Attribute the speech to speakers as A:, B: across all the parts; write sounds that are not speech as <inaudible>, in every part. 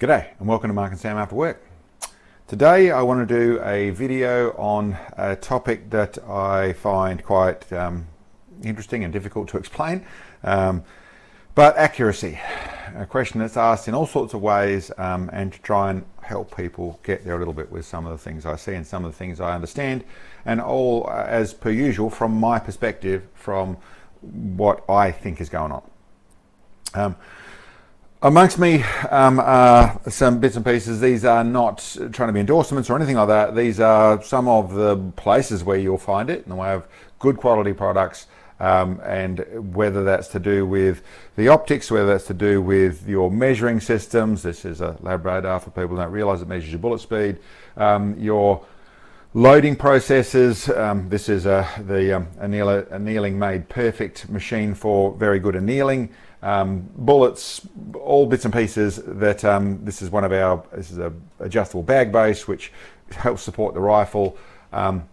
A: G'day and welcome to Mark and Sam After Work. Today I want to do a video on a topic that I find quite um, interesting and difficult to explain, um, but accuracy. A question that's asked in all sorts of ways um, and to try and help people get there a little bit with some of the things I see and some of the things I understand, and all uh, as per usual from my perspective, from what I think is going on. Amongst me, um, uh, some bits and pieces. These are not trying to be endorsements or anything like that. These are some of the places where you'll find it in the way of good quality products, um, and whether that's to do with the optics, whether that's to do with your measuring systems. This is a lab radar for people who don't realise it measures your bullet speed. Um, your loading processes. Um, this is a, the um, annealing made perfect machine for very good annealing um, bullets, all bits and pieces that um, this is one of our, this is a adjustable bag base which helps support the rifle. Um,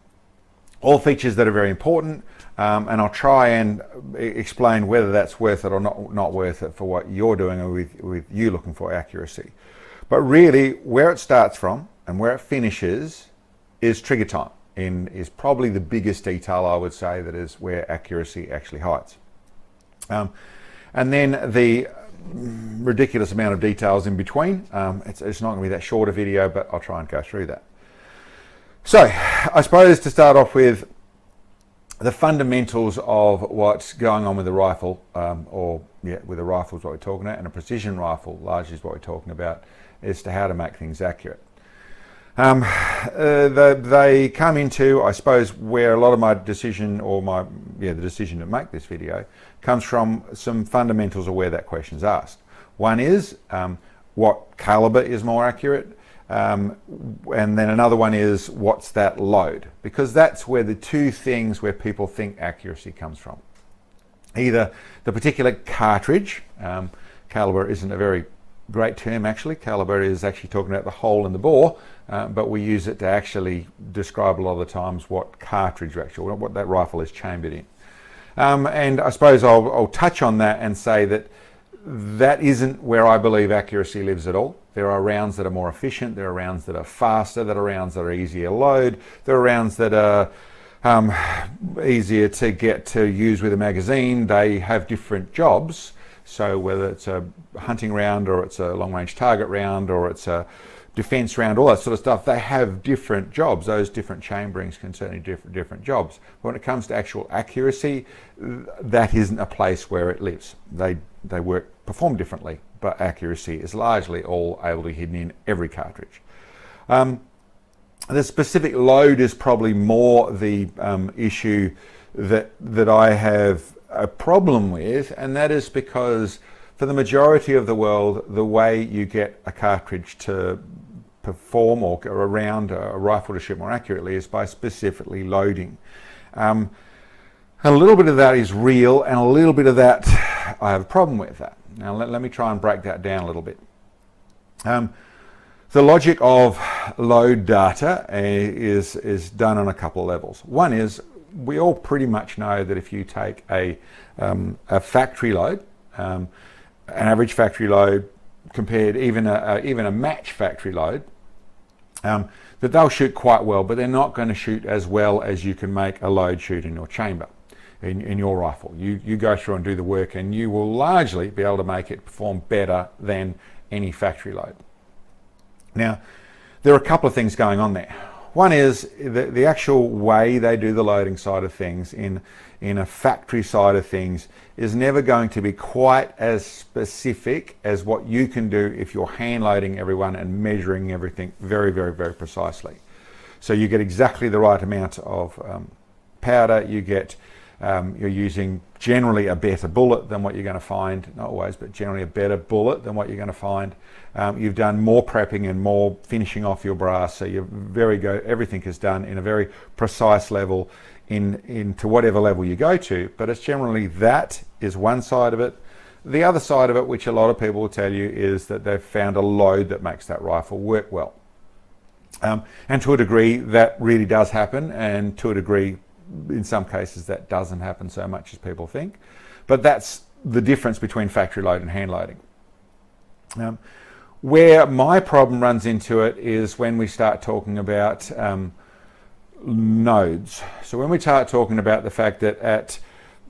A: all features that are very important um, and I'll try and explain whether that's worth it or not, not worth it for what you're doing or with, with you looking for accuracy. But really where it starts from and where it finishes is trigger time in is probably the biggest detail I would say that is where accuracy actually hides. Um, and then the ridiculous amount of details in between. Um, it's, it's, not going to be that short a video, but I'll try and go through that. So, I suppose to start off with the fundamentals of what's going on with the rifle, um, or yeah, with a rifle is what we're talking about, and a precision rifle largely is what we're talking about, as to how to make things accurate. Um, uh, the, they come into, I suppose, where a lot of my decision or my yeah the decision to make this video comes from some fundamentals of where that question is asked. One is um, what caliber is more accurate, um, and then another one is what's that load, because that's where the two things where people think accuracy comes from. Either the particular cartridge, um, caliber isn't a very great term actually. Caliber is actually talking about the hole in the bore, uh, but we use it to actually describe a lot of the times what cartridge actually, what that rifle is chambered in. Um, and I suppose I'll, I'll touch on that and say that that isn't where I believe accuracy lives at all. There are rounds that are more efficient, there are rounds that are faster, there are rounds that are easier load, there are rounds that are um, easier to get to use with a magazine. They have different jobs. So whether it's a hunting round or it's a long range target round or it's a defense round, all that sort of stuff, they have different jobs. Those different chamberings can certainly different different jobs. When it comes to actual accuracy, that isn't a place where it lives. They they work perform differently, but accuracy is largely all able to be hidden in every cartridge. Um, the specific load is probably more the um, issue that that I have a problem with, and that is because for the majority of the world, the way you get a cartridge to perform or around a rifle to shoot more accurately is by specifically loading. Um, a little bit of that is real, and a little bit of that I have a problem with that. Now, let, let me try and break that down a little bit. Um, the logic of load data uh, is, is done on a couple of levels. One is we all pretty much know that if you take a, um, a factory load, um, an average factory load compared even a, a, even a match factory load, um, that they'll shoot quite well, but they're not going to shoot as well as you can make a load shoot in your chamber, in, in your rifle. You, you go through and do the work and you will largely be able to make it perform better than any factory load. Now, there are a couple of things going on there. One is the, the actual way they do the loading side of things in, in a factory side of things is never going to be quite as specific as what you can do if you're hand loading everyone and measuring everything very, very, very precisely. So you get exactly the right amount of um, powder, you get um, you're using generally a better bullet than what you're going to find, not always, but generally a better bullet than what you're going to find. Um, you've done more prepping and more finishing off your brass, so you're very go. Everything is done in a very precise level, in into whatever level you go to. But it's generally that is one side of it. The other side of it, which a lot of people will tell you, is that they've found a load that makes that rifle work well. Um, and to a degree, that really does happen, and to a degree, in some cases that doesn't happen so much as people think. But that's the difference between factory load and hand loading. Um, where my problem runs into it is when we start talking about um, nodes. So when we start talking about the fact that at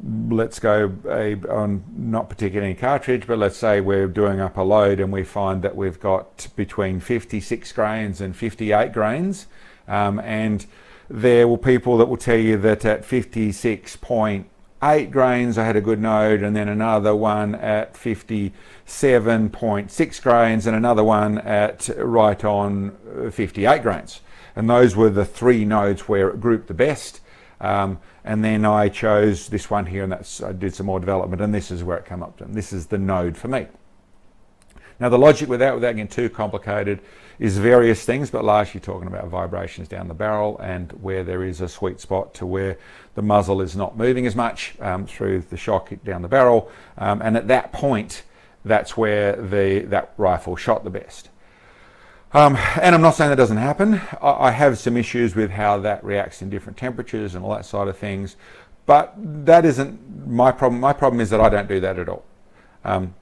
A: let's go a, on not particularly any cartridge, but let's say we're doing up a load and we find that we've got between 56 grains and 58 grains, um, and there will people that will tell you that at 56.8 grains I had a good node, and then another one at 57.6 grains, and another one at right on 58 grains. And those were the three nodes where it grouped the best. Um, and then I chose this one here and that's, I did some more development and this is where it came up to. And this is the node for me. Now the logic with that, without getting too complicated, is various things, but largely talking about vibrations down the barrel and where there is a sweet spot to where the muzzle is not moving as much um, through the shock down the barrel. Um, and at that point, that's where the, that rifle shot the best. Um, and I'm not saying that doesn't happen. I, I, have some issues with how that reacts in different temperatures and all that side of things, but that isn't my problem. My problem is that I don't do that at all. Um,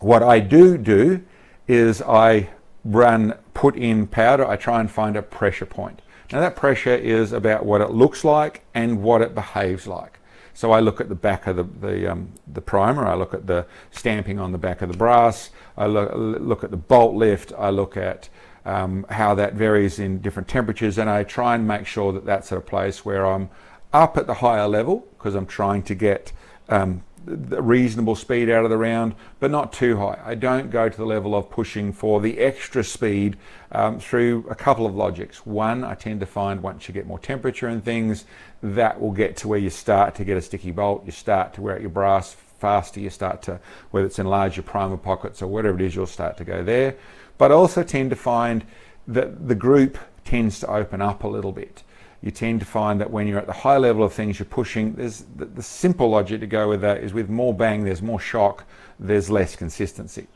A: what I do do is I run, put in powder, I try and find a pressure point. Now that pressure is about what it looks like and what it behaves like. So I look at the back of the, the, um, the, primer, I look at the stamping on the back of the brass, I look, look at the bolt lift, I look at um, how that varies in different temperatures, and I try and make sure that that's at a place where I'm up at the higher level because I'm trying to get um, reasonable speed out of the round, but not too high. I don't go to the level of pushing for the extra speed um, through a couple of logics. One, I tend to find once you get more temperature and things, that will get to where you start to get a sticky bolt, you start to wear out your brass faster, you start to, whether it's enlarge your primer pockets or whatever it is, you'll start to go there. But I also tend to find that the group tends to open up a little bit you tend to find that when you're at the high level of things you're pushing, there's the, the, simple logic to go with that is with more bang, there's more shock, there's less consistency.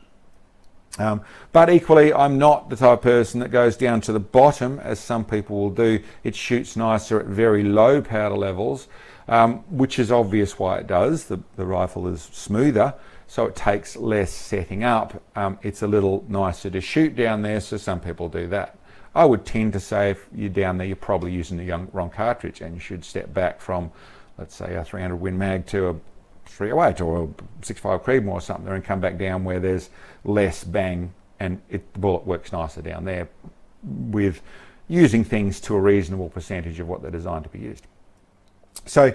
A: Um, but equally, I'm not the type of person that goes down to the bottom, as some people will do. It shoots nicer at very low powder levels, um, which is obvious why it does. The, the, rifle is smoother, so it takes less setting up. Um, it's a little nicer to shoot down there, so some people do that. I would tend to say if you're down there, you're probably using the young, wrong cartridge and you should step back from, let's say, a 300 Win Mag to a 308 or a 65 Creedmoor or something and come back down where there's less bang and it, the bullet works nicer down there with using things to a reasonable percentage of what they're designed to be used. So,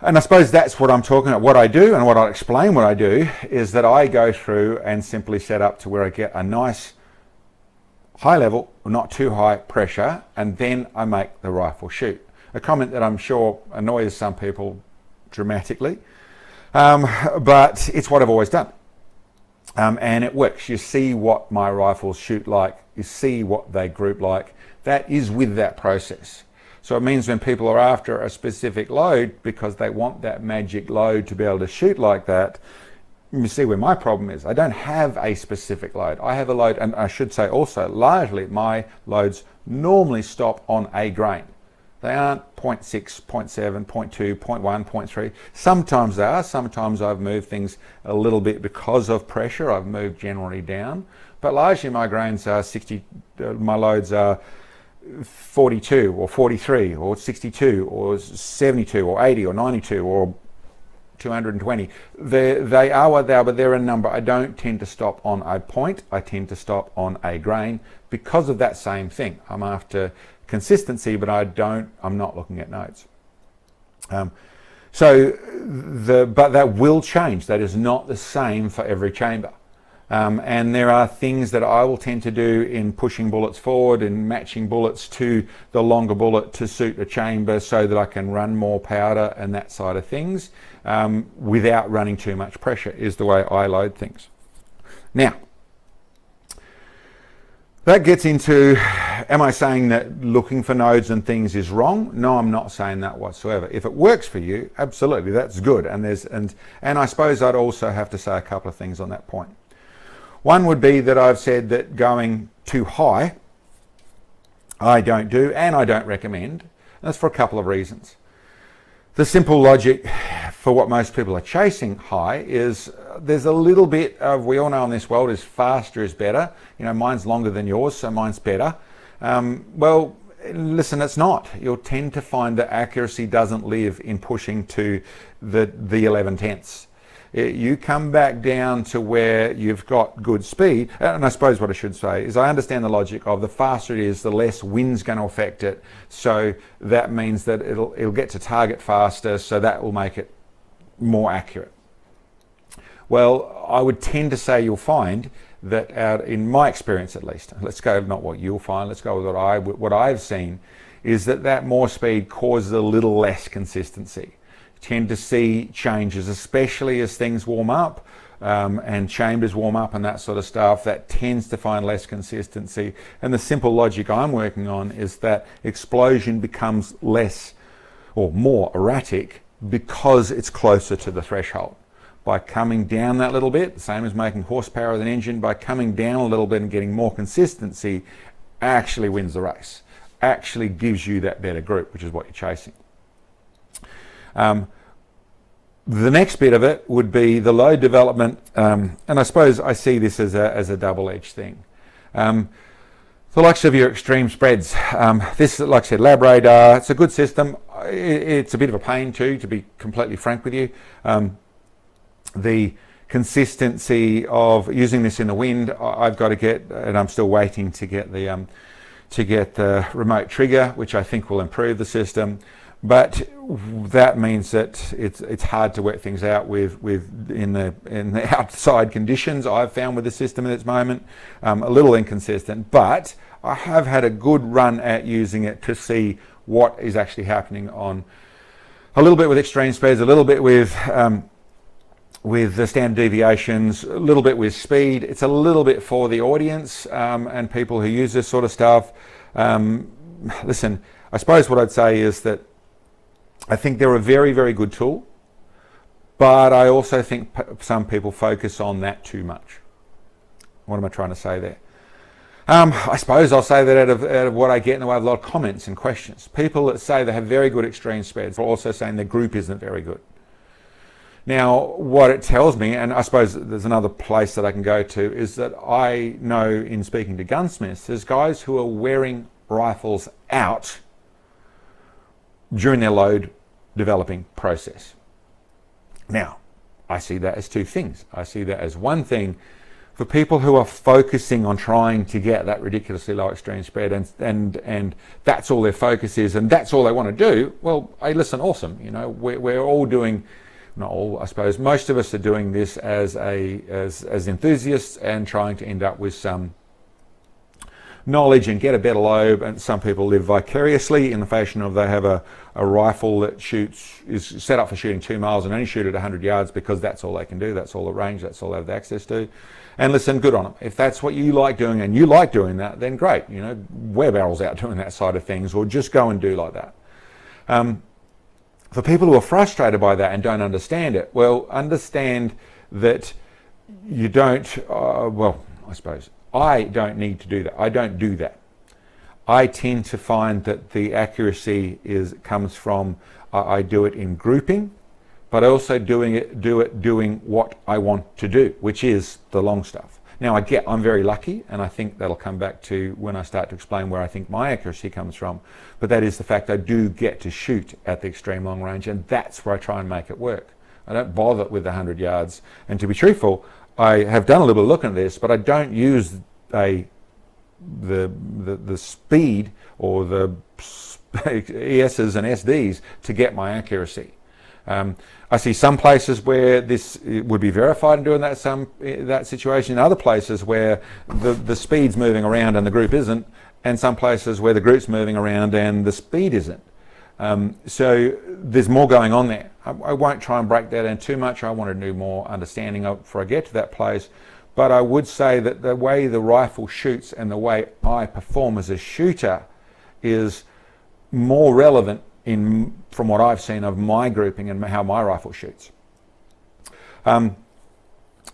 A: and I suppose that's what I'm talking about. What I do and what I'll explain what I do is that I go through and simply set up to where I get a nice high level, not too high pressure, and then I make the rifle shoot. A comment that I'm sure annoys some people dramatically, um, but it's what I've always done. Um, and it works. You see what my rifles shoot like, you see what they group like. That is with that process. So it means when people are after a specific load because they want that magic load to be able to shoot like that, you see where my problem is. I don't have a specific load. I have a load, and I should say also, largely my loads normally stop on a grain. They aren't 0.6, 0.7, 0.2, 0.1, 0.3. Sometimes they are. Sometimes I've moved things a little bit because of pressure. I've moved generally down. But largely my grains are 60, uh, my loads are 42 or 43 or 62 or 72 or 80 or 92 or 220. They're, they are what they are, but they're a number. I don't tend to stop on a point. I tend to stop on a grain because of that same thing. I'm after consistency, but I don't. I'm not looking at nodes. Um, so, the but that will change. That is not the same for every chamber. Um, and there are things that I will tend to do in pushing bullets forward and matching bullets to the longer bullet to suit a chamber so that I can run more powder and that side of things um, without running too much pressure is the way I load things. Now, that gets into am I saying that looking for nodes and things is wrong? No, I'm not saying that whatsoever. If it works for you, absolutely, that's good. And there's and and I suppose I'd also have to say a couple of things on that point. One would be that I've said that going too high, I don't do and I don't recommend. And That's for a couple of reasons. The simple logic for what most people are chasing high is uh, there's a little bit of we all know in this world is faster is better. You know, mine's longer than yours, so mine's better. Um, well, listen, it's not. You'll tend to find that accuracy doesn't live in pushing to the the 11 tenths. You come back down to where you've got good speed, and I suppose what I should say is I understand the logic of the faster it is, the less wind's going to affect it. So that means that it'll it'll get to target faster, so that will make it more accurate. Well, I would tend to say you'll find that out in my experience at least, let's go not what you'll find, let's go with what I what I've seen, is that that more speed causes a little less consistency. Tend to see changes, especially as things warm up. Um, and chambers warm up and that sort of stuff, that tends to find less consistency. And the simple logic I'm working on is that explosion becomes less or more erratic because it's closer to the threshold. By coming down that little bit, the same as making horsepower with an engine, by coming down a little bit and getting more consistency, actually wins the race. Actually gives you that better group, which is what you're chasing. Um, the next bit of it would be the load development, um, and I suppose I see this as a, as a double-edged thing. Um, the likes of your extreme spreads. Um, this, like I said, Lab Radar, it's a good system. It's a bit of a pain too, to be completely frank with you. Um, the consistency of using this in the wind, I've got to get, and I'm still waiting to get the um, to get the remote trigger, which I think will improve the system. But that means that it's it's hard to work things out with with in the in the <laughs> outside conditions. I've found with the system at this moment, um, a little inconsistent. But I have had a good run at using it to see what is actually happening on a little bit with extreme speeds, a little bit with um, with the standard deviations, a little bit with speed. It's a little bit for the audience um, and people who use this sort of stuff. Um, listen, I suppose what I'd say is that I think they're a very, very good tool, but I also think some people focus on that too much. What am I trying to say there? Um, I suppose I'll say that out of, out of, what I get in the way of a lot of comments and questions. People that say they have very good extreme spreads are also saying their group isn't very good. Now, what it tells me, and I suppose there's another place that I can go to, is that I know in speaking to gunsmiths, there's guys who are wearing rifles out during their load developing process. Now, I see that as two things. I see that as one thing for people who are focusing on trying to get that ridiculously low extreme spread and and and that's all their focus is and that's all they want to do well hey listen awesome you know we're, we're all doing not all, I suppose, most of us are doing this as a as as enthusiasts and trying to end up with some knowledge and get a better lobe. And some people live vicariously in the fashion of they have a, a rifle that shoots is set up for shooting two miles and only shoot at 100 yards because that's all they can do. That's all the range. That's all they have access to. And listen, good on them. If that's what you like doing and you like doing that, then great. You know, wear barrels out <laughs> doing that side of things, or just go and do like that. Um, for people who are frustrated by that and don't understand it, well, understand that you don't, uh, well, I suppose, I don't need to do that. I don't do that. I tend to find that the accuracy is comes from I do it in grouping, but also doing it do it doing what I want to do, which is the long stuff. Now I get I'm very lucky, and I think that'll come back to when I start to explain where I think my accuracy comes from. But that is the fact I do get to shoot at the extreme long range, and that's where I try and make it work. I don't bother with the 100 yards. And to be truthful, I have done a little looking at this, but I don't use a the the, the speed or the <laughs> ESs and SDs to get my accuracy. Um, I see some places where this would be verified and doing that some that situation. In other places where the the speed's moving around and the group isn't, and some places where the group's moving around and the speed isn't. Um, so there's more going on there. I, I, won't try and break that in too much. I want to do more understanding of before I get to that place. But I would say that the way the rifle shoots and the way I perform as a shooter is more relevant in, from what I've seen of my grouping and how my rifle shoots. Um,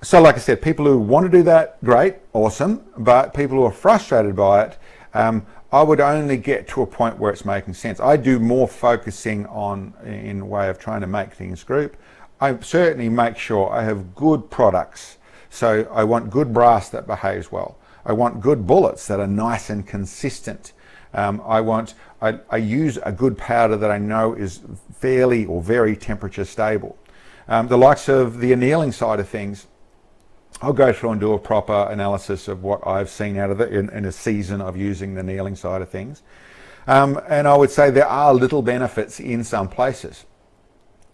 A: so, like I said, people who want to do that, great, awesome. But people who are frustrated by it, um, I would only get to a point where it's making sense. I do more focusing on in way of trying to make things group. I certainly make sure I have good products. So I want good brass that behaves well. I want good bullets that are nice and consistent. Um, I want, I, I, use a good powder that I know is fairly or very temperature stable. Um, the likes of the annealing side of things, I'll go through and do a proper analysis of what I've seen out of it in, in a season of using the annealing side of things. Um, and I would say there are little benefits in some places.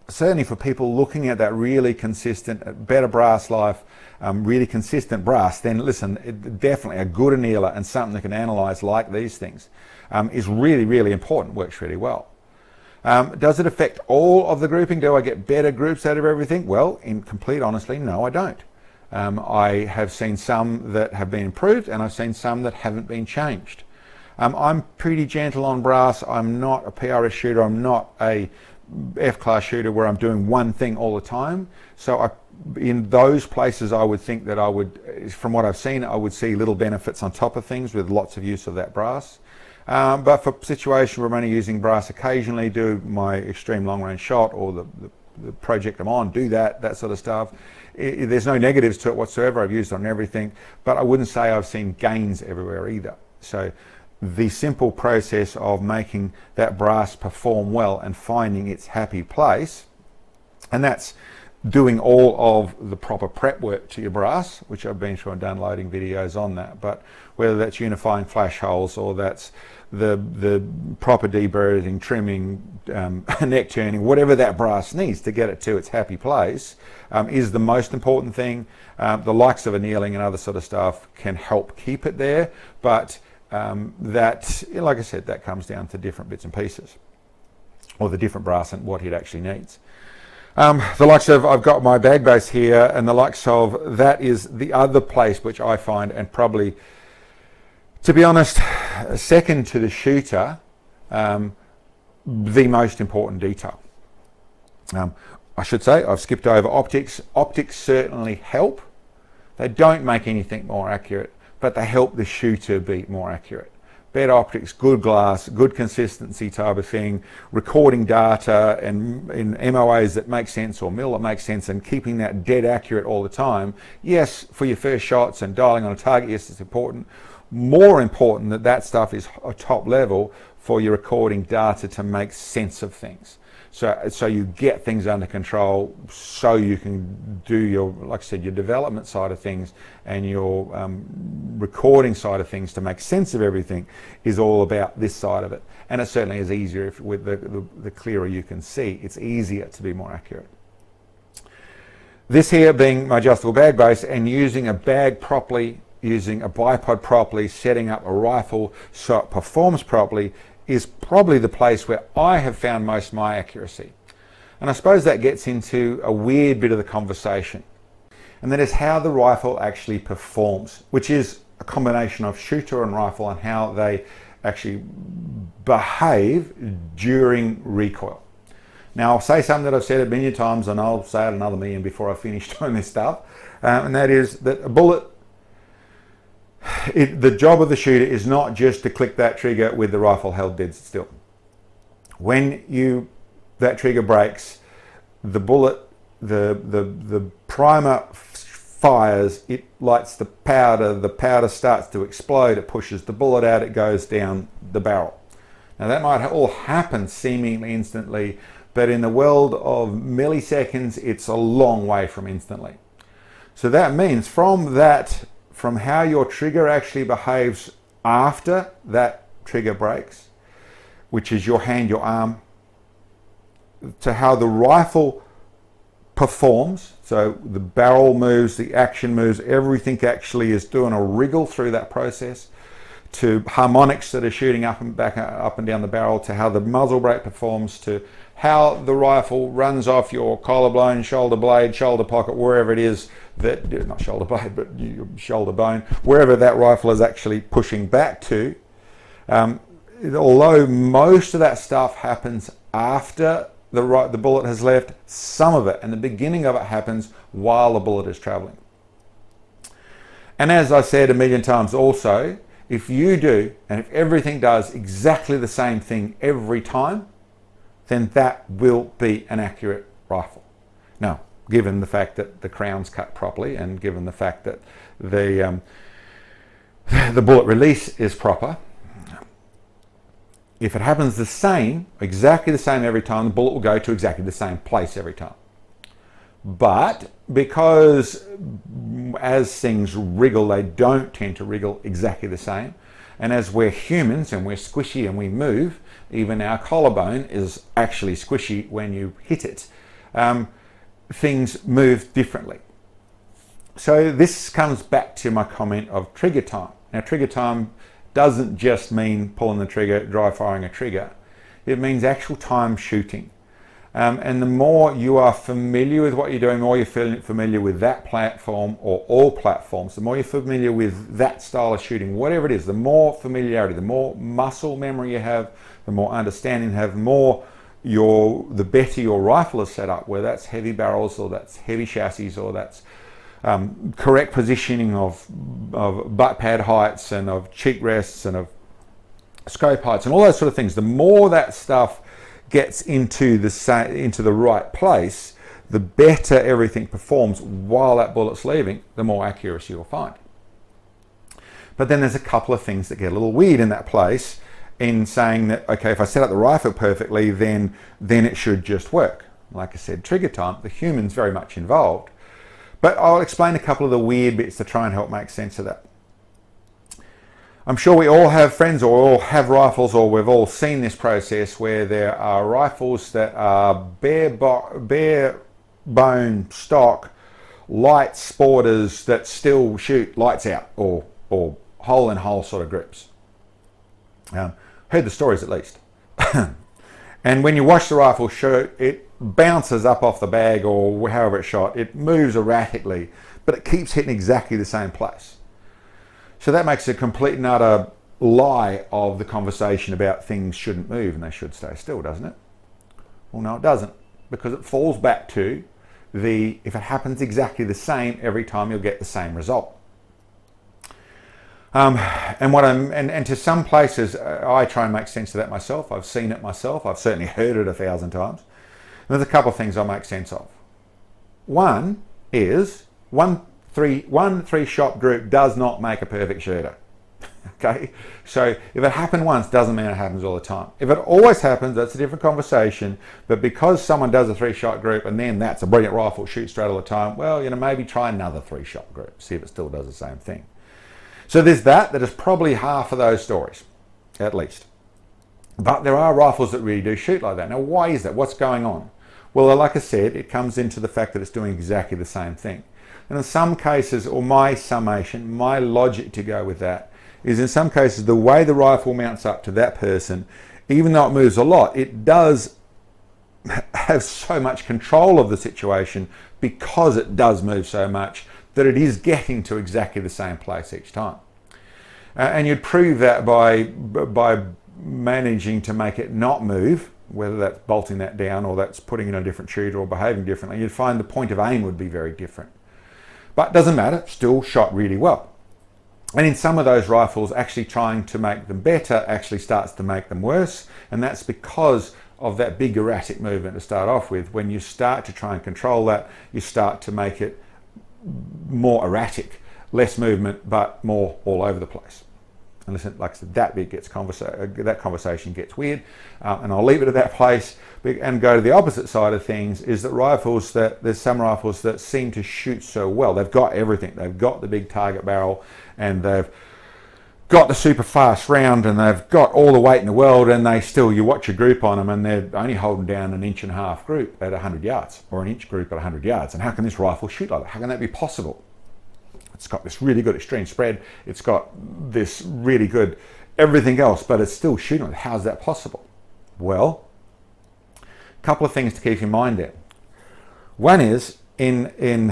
A: Certainly for people looking at that really consistent, better brass life, um, really consistent brass, then listen, it, definitely a good annealer and something that can analyze like these things um, is really, really important, works really well. Um, does it affect all of the grouping? Do I get better groups out of everything? Well, in complete honesty, no, I don't. Um, I have seen some that have been improved and I've seen some that haven't been changed. Um, I'm pretty gentle on brass. I'm not a PRS shooter. I'm not a F-class shooter where I'm doing one thing all the time. So I, in those places, I would think that I would, from what I've seen, I would see little benefits on top of things with lots of use of that brass. Um, but for situations where I'm only using brass occasionally, do my extreme long range shot or the, the, the project I'm on, do that, that sort of stuff. It, there's no negatives to it whatsoever. I've used it on everything, but I wouldn't say I've seen gains everywhere either. So the simple process of making that brass perform well and finding its happy place, and that's doing all of the proper prep work to your brass, which I've been through and done loading videos on that. But whether that's unifying flash holes or that's the the proper deburring, trimming, um, <laughs> neck turning, whatever that brass needs to get it to its happy place, um, is the most important thing. Um, the likes of annealing and other sort of stuff can help keep it there, but um, that, like I said, that comes down to different bits and pieces, or the different brass and what it actually needs. Um, the likes of, I've got my bag base here, and the likes of, that is the other place which I find, and probably, to be honest, second to the shooter, um, the most important detail. Um, I should say, I've skipped over optics. Optics certainly help. They don't make anything more accurate, but they help the shooter be more accurate. Better optics, good glass, good consistency type of thing, recording data and in MOAs that make sense or mill that makes sense and keeping that dead accurate all the time. Yes, for your first shots and dialing on a target, yes, it's important. More important that that stuff is a top level for your recording data to make sense of things. So, so you get things under control so you can do your, like I said, your development side of things and your um, recording side of things to make sense of everything is all about this side of it. And it certainly is easier if, with the, the, the clearer you can see, it's easier to be more accurate. This here being my adjustable bag base and using a bag properly, using a bipod properly, setting up a rifle so it performs properly is probably the place where I have found most of my accuracy. And I suppose that gets into a weird bit of the conversation. And that is how the rifle actually performs, which is a combination of shooter and rifle and how they actually behave during recoil. Now, I'll say something that I've said a million times, and I'll say it another million before I finish <laughs> doing this stuff, um, and that is that a bullet it, the job of the shooter is not just to click that trigger with the rifle held dead still. When you that trigger breaks, the bullet, the the the primer fires, it lights the powder, the powder starts to explode, it pushes the bullet out, it goes down the barrel. Now that might all happen seemingly instantly, but in the world of milliseconds, it's a long way from instantly. So that means from that from how your trigger actually behaves after that trigger breaks, which is your hand, your arm, to how the rifle performs. So the barrel moves, the action moves, everything actually is doing a wriggle through that process to harmonics that are shooting up and back up and down the barrel to how the muzzle brake performs to how the rifle runs off your collarbone, shoulder blade, shoulder pocket, wherever it is that, not shoulder blade, but your shoulder bone, wherever that rifle is actually pushing back to. Um, although most of that stuff happens after the, the bullet has left, some of it and the beginning of it happens while the bullet is traveling. And as I said a million times also, if you do, and if everything does exactly the same thing every time, then that will be an accurate rifle. Now, given the fact that the crown's cut properly and given the fact that the, um, the bullet release is proper, if it happens the same, exactly the same every time, the bullet will go to exactly the same place every time. But because as things wriggle, they don't tend to wriggle exactly the same. And as we're humans and we're squishy and we move, even our collarbone is actually squishy when you hit it. Um, things move differently. So this comes back to my comment of trigger time. Now, trigger time doesn't just mean pulling the trigger, dry firing a trigger. It means actual time shooting. Um, and the more you are familiar with what you're doing, the more you're familiar with that platform or all platforms, the more you're familiar with that style of shooting, whatever it is, the more familiarity, the more muscle memory you have, the more understanding you have, the more your the better your rifle is set up, whether that's heavy barrels or that's heavy chassis or that's um, correct positioning of, of butt pad heights and of cheek rests and of scope heights and all those sort of things. The more that stuff gets into the into the right place, the better everything performs while that bullet's leaving, the more accuracy you'll find. But then there's a couple of things that get a little weird in that place in saying that okay, if I set up the rifle perfectly, then then it should just work. Like I said, trigger time, the human's very much involved. But I'll explain a couple of the weird bits to try and help make sense of that. I'm sure we all have friends or all have rifles or we've all seen this process where there are rifles that are bare, bare bone stock light sporters that still shoot lights out or, or hole in hole sort of grips. Um, heard the stories at least. <coughs> and when you watch the rifle shoot, it bounces up off the bag or however it's shot. It moves erratically, but it keeps hitting exactly the same place. So that makes a complete and utter lie of the conversation about things shouldn't move and they should stay still, doesn't it? Well, no, it doesn't, because it falls back to the if it happens exactly the same every time, you'll get the same result. Um, and what I'm and, and to some places, uh, I try and make sense of that myself. I've seen it myself. I've certainly <laughs> heard it a thousand times. And there's a couple of things I make sense of. One is one three one three shot group does not make a perfect shooter. <laughs> okay, so if it happened once, doesn't mean it happens all the time. If it always happens, that's a different conversation. But because someone does a three shot group and then that's a brilliant rifle, shoot straight all the time, well, you know, maybe try another three shot group, see if it still does the same thing. So there's that. That is probably half of those stories, at least. But there are rifles that really do shoot like that. Now, why is that? What's going on? Well, like I said, it comes into the fact that it's doing exactly the same thing. And in some cases, or my summation, my logic to go with that, is in some cases the way the rifle mounts up to that person, even though it moves a lot, it does <laughs> have so much control of the situation because it does move so much that it is getting to exactly the same place each time. Uh, and you'd prove that by, by managing to make it not move, whether that's bolting that down or that's putting in a different shooter or behaving differently, you'd find the point of aim would be very different. But doesn't matter, still shot really well. And in some of those rifles, actually trying to make them better actually starts to make them worse. And that's because of that big erratic movement to start off with. When you start to try and control that, you start to make it more erratic, less movement, but more all over the place. And listen, like I said, that bit gets conversa- uh, that conversation gets weird, uh, and I'll leave it at that place and go to the opposite side of things. Is that rifles that there's some rifles that seem to shoot so well. They've got everything. They've got the big target barrel, and they've got the super fast round and they've got all the weight in the world and they still you watch a group on them and they're only holding down an inch and a half group at 100 yards or an inch group at 100 yards and how can this rifle shoot like that how can that be possible it's got this really good extreme spread it's got this really good everything else but it's still shooting how's that possible well a couple of things to keep in mind there one is in in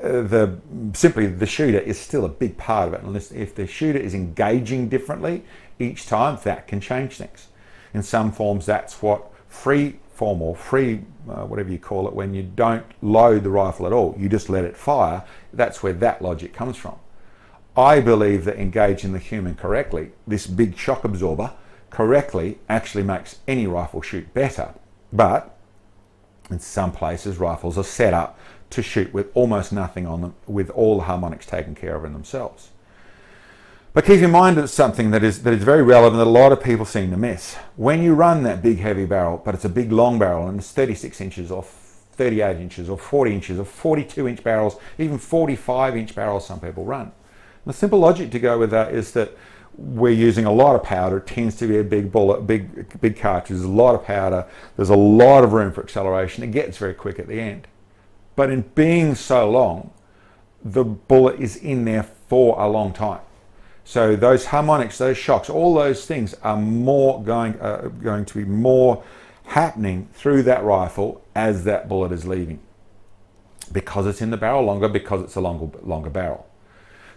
A: the simply the shooter is still a big part of it. Unless if the shooter is engaging differently each time, that can change things. In some forms, that's what free form or free, uh, whatever you call it, when you don't load the rifle at all, you just let it fire. That's where that logic comes from. I believe that engaging the human correctly, this big shock absorber correctly, actually makes any rifle shoot better. But In some places, rifles are set up to shoot with almost nothing on them, with all the harmonics taken care of in themselves. But keep in mind it's something that is, that is very relevant that a lot of people seem to miss. When you run that big heavy barrel, but it's a big long barrel and it's 36 inches or 38 inches or 40 inches or 42 inch barrels, even 45 inch barrels some people run. And the simple logic to go with that is that we're using a lot of powder. It tends to be a big bullet, big big cartridge. There's a lot of powder. There's a lot of room for acceleration. It gets very quick at the end. But in being so long, the bullet is in there for a long time. So those harmonics, those shocks, all those things are more going uh, going to be more happening through that rifle as that bullet is leaving, because it's in the barrel longer, because it's a longer longer barrel.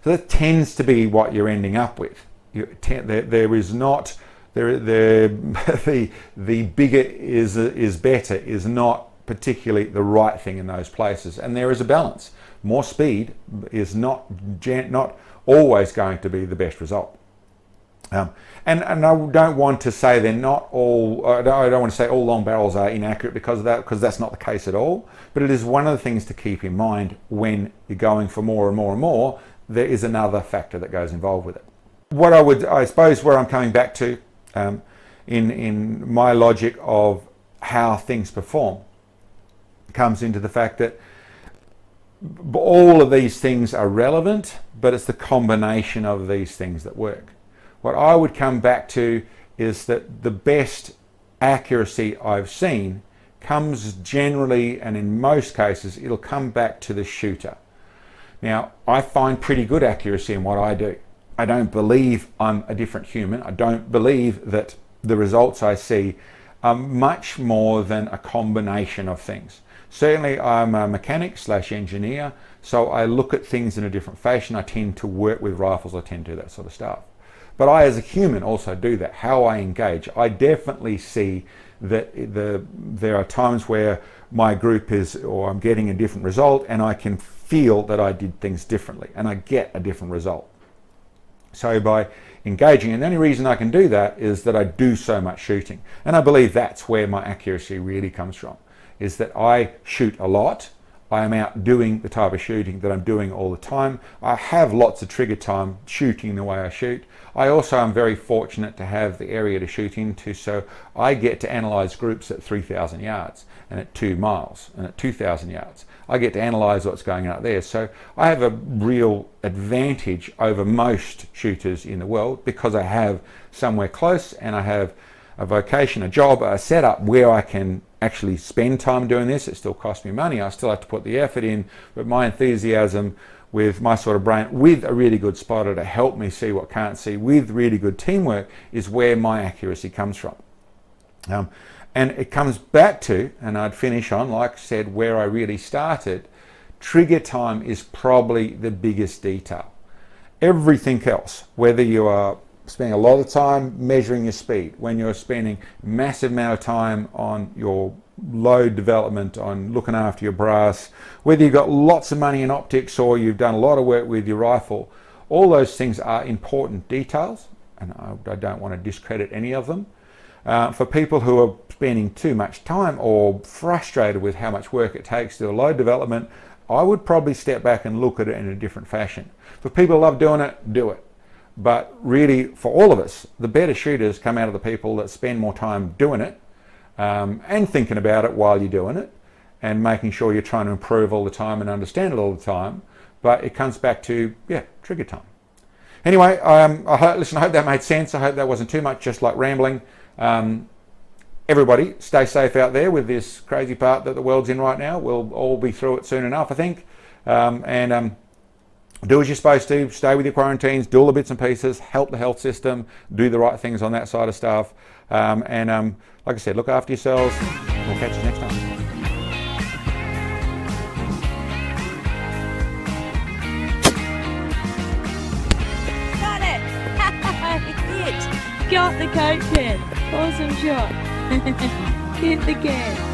A: So that tends to be what you're ending up with. There, there is not there, there, <laughs> the the bigger is is better is not particularly the right thing in those places, and there is a balance. More speed is not not always going to be the best result. Um, and, and I don't want to say they're not all, I don't, I don't want to say all long barrels are inaccurate because of that, because that's not the case at all. But it is one of the things to keep in mind when you're going for more and more and more, there is another factor that goes involved with it. What I would, I suppose, where I'm coming back to um, in, in my logic of how things perform comes into the fact that all of these things are relevant, but it's the combination of these things that work. What I would come back to is that the best accuracy I've seen comes generally, and in most cases, it'll come back to the shooter. Now, I find pretty good accuracy in what I do. I don't believe I'm a different human. I don't believe that the results I see are much more than a combination of things. Certainly, I'm a mechanic slash engineer, so I look at things in a different fashion. I tend to work with rifles, I tend to do that sort of stuff. But I, as a human, also do that. How I engage. I definitely see that the, there are times where my group is, or I'm getting a different result, and I can feel that I did things differently, and I get a different result. So by engaging, and the only reason I can do that is that I do so much shooting. And I believe that's where my accuracy really comes from, is that I shoot a lot, I am out doing the type of shooting that I'm doing all the time. I have lots of trigger time shooting the way I shoot. I also am very fortunate to have the area to shoot into, so I get to analyze groups at 3,000 yards and at 2 miles and at 2,000 yards. I get to analyze what's going on out there. So I have a real advantage over most shooters in the world because I have somewhere close and I have a vocation, a job, a setup where I can actually spend time doing this. It still costs me money. I still have to put the effort in, but my enthusiasm with my sort of brain, with a really good spotter to help me see what can't see, with really good teamwork, is where my accuracy comes from. Um, and it comes back to, and I'd finish on, like I said, where I really started. Trigger time is probably the biggest detail. Everything else, whether you are spending a lot of time measuring your speed, when you're spending massive amount of time on your load development, on looking after your brass, whether you've got lots of money in optics or you've done a lot of work with your rifle, all those things are important details, and I, don't want to discredit any of them. Uh, for people who are spending too much time or frustrated with how much work it takes to do load development, I would probably step back and look at it in a different fashion. For people who love doing it, do it. But really, for all of us, the better shooters come out of the people that spend more time doing it um, and thinking about it while you're doing it and making sure you're trying to improve all the time and understand it all the time. But it comes back to, yeah, trigger time. Anyway, um, I hope, listen, I hope that made sense. I hope that wasn't too much just like rambling. Um, everybody, stay safe out there with this crazy part that the world's in right now. We'll all be through it soon enough, I think. Um, and um, do as you're supposed to, stay with your quarantines, do all the bits and pieces, help the health system, do the right things on that side of stuff. Um, and um, like I said, look after yourselves. We'll catch you next time.
B: Got it! <laughs> Got the coach in. Awesome shot. Hit the game.